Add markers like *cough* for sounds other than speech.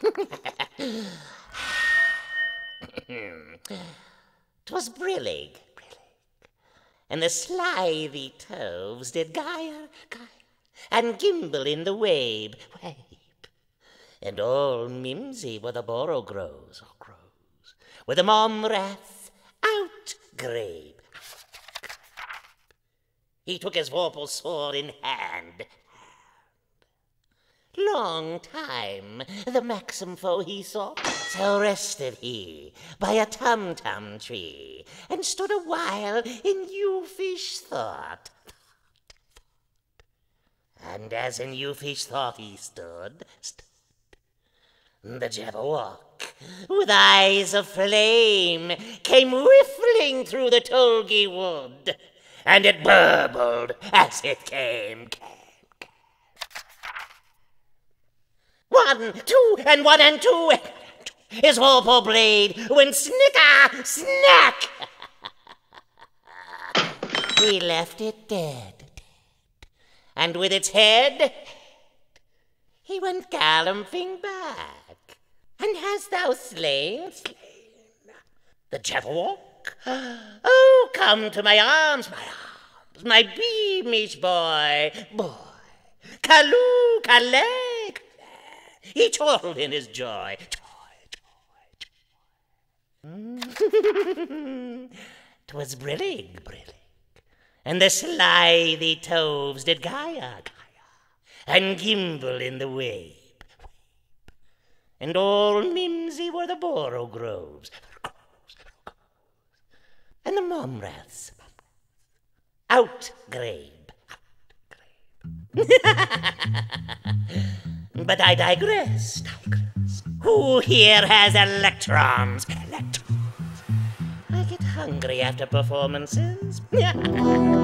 *laughs* 'Twas brillig, brillig, and the slithy toves did gyre, gyre, and gimble in the wabe, wabe, and all mimsy were the borogoves, or crows, with the mome rath outgrabe. He took his vorpal sword in hand. Long time the manxome foe he sought, so rested he by a tum-tum tree, and stood a while in uffish thought. And as in uffish thought he stood, stood the Jabberwock, with eyes of flame, came whiffling through the tulgey wood, and it burbled as it came, came. One, two, and one and two. His vorpal blade went snicker, snack. *laughs* he left it dead, and with its head he went galloping back. And hast thou slain, slain the Jabberwock? Oh, come to my arms, my arms, my beamish boy, boy. Callooh, Callay, he chortled in his joy. *laughs* 'Twas brillig, brillig, and the slithy toves did gyre, gyre, and gimble in the wabe, and all mimsy were the groves, and the mome raths out grabe, out grabe. *laughs* But I digress, digress. Who here has electrons? Electrons. I get hungry after performances. *laughs*